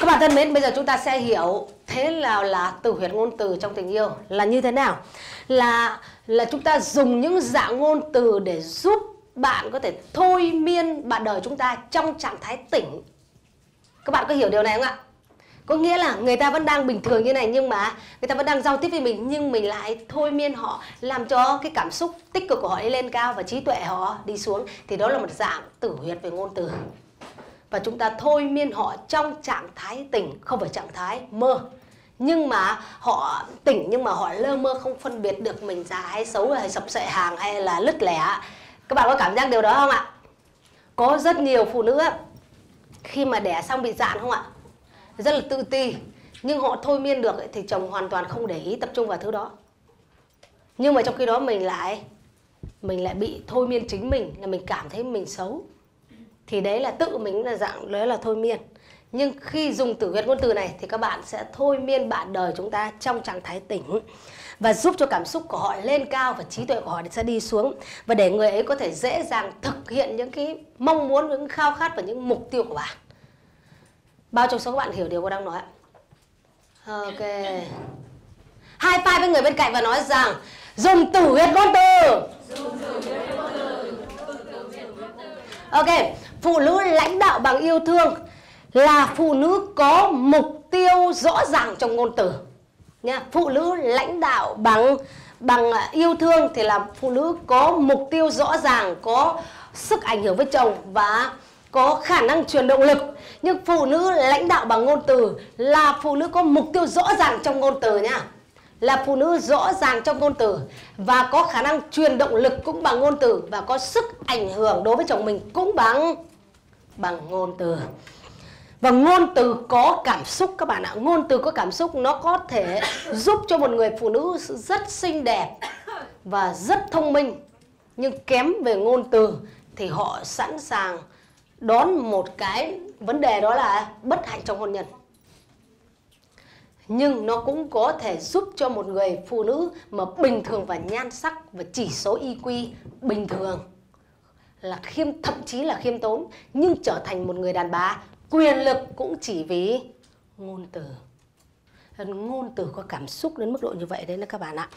Các bạn thân mến, bây giờ chúng ta sẽ hiểu thế nào là từ huyệt ngôn từ trong tình yêu là như thế nào. Là là chúng ta dùng những dạng ngôn từ để giúp bạn có thể thôi miên bạn đời chúng ta trong trạng thái tỉnh. Các bạn có hiểu điều này không ạ? Có nghĩa là người ta vẫn đang bình thường như này, nhưng mà người ta vẫn đang giao tiếp với mình, nhưng mình lại thôi miên họ, làm cho cái cảm xúc tích cực của họ đi lên cao và trí tuệ họ đi xuống. Thì đó là một dạng tử huyệt về ngôn từ. Và chúng ta thôi miên họ trong trạng thái tỉnh, không phải trạng thái mơ. Nhưng mà họ tỉnh, nhưng mà họ lơ mơ, không phân biệt được mình già hay xấu hay sập sệ hàng hay là lứt lẻ. Các bạn có cảm giác điều đó không ạ? Có rất nhiều phụ nữ khi mà đẻ xong bị dạn không ạ? Rất là tự ti. Nhưng họ thôi miên được thì chồng hoàn toàn không để ý tập trung vào thứ đó. Nhưng mà trong khi đó mình lại mình lại bị thôi miên chính mình, là mình cảm thấy mình xấu. Thì đấy là tự mình là dạng, đấy là thôi miên. Nhưng khi dùng tử huyệt ngôn từ này thì các bạn sẽ thôi miên bạn đời chúng ta trong trạng thái tỉnh. Và giúp cho cảm xúc của họ lên cao và trí tuệ của họ sẽ đi xuống. Và để người ấy có thể dễ dàng thực hiện những cái mong muốn, những khao khát và những mục tiêu của bạn bao trong số các bạn hiểu điều cô đang nói ok. Hai tay với người bên cạnh và nói rằng, dùng tử huyệt ngôn từ. Ok, phụ nữ lãnh đạo bằng yêu thương là phụ nữ có mục tiêu rõ ràng trong ngôn từ. Nha, phụ nữ lãnh đạo bằng bằng yêu thương thì là phụ nữ có mục tiêu rõ ràng, có sức ảnh hưởng với chồng và có khả năng truyền động lực, nhưng phụ nữ lãnh đạo bằng ngôn từ là phụ nữ có mục tiêu rõ ràng trong ngôn từ nha. Là phụ nữ rõ ràng trong ngôn từ và có khả năng truyền động lực cũng bằng ngôn từ và có sức ảnh hưởng đối với chồng mình cũng bằng bằng ngôn từ. Và ngôn từ có cảm xúc các bạn ạ. Ngôn từ có cảm xúc nó có thể giúp cho một người phụ nữ rất xinh đẹp và rất thông minh, nhưng kém về ngôn từ thì họ sẵn sàng đón một cái vấn đề đó là bất hạnh trong hôn nhân. Nhưng nó cũng có thể giúp cho một người phụ nữ mà bình thường và nhan sắc và chỉ số IQ bình thường là khiêm, thậm chí là khiêm tốn, nhưng trở thành một người đàn bà, quyền lực cũng chỉ vì ngôn từ. Ngôn từ có cảm xúc đến mức độ như vậy đấy là các bạn ạ.